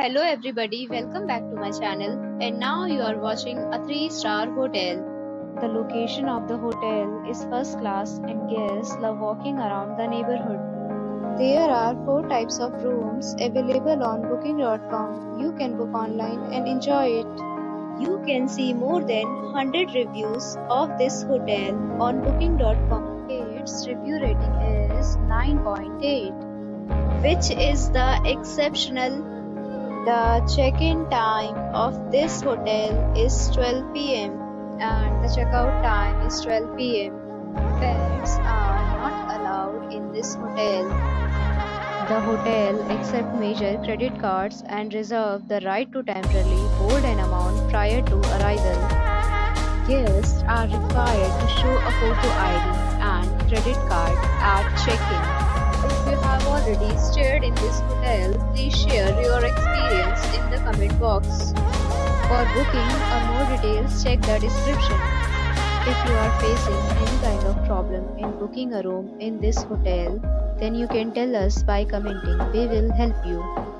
Hello everybody, welcome back to my channel and now you are watching a 3-star hotel. The location of the hotel is first class and guests love walking around the neighborhood. There are 4 types of rooms available on booking.com. You can book online and enjoy it. You can see more than 100 reviews of this hotel on booking.com. Its review rating is 9.8 which is the exceptional the check-in time of this hotel is 12 pm and the checkout time is 12 pm. Pets are not allowed in this hotel. The hotel accepts major credit cards and reserve the right to temporarily hold an amount prior to arrival. Guests are required to show a photo ID and credit card at check-in. If you have already stayed in this hotel, please share your experience in the comment box. For booking or more details, check the description. If you are facing any kind of problem in booking a room in this hotel, then you can tell us by commenting. We will help you.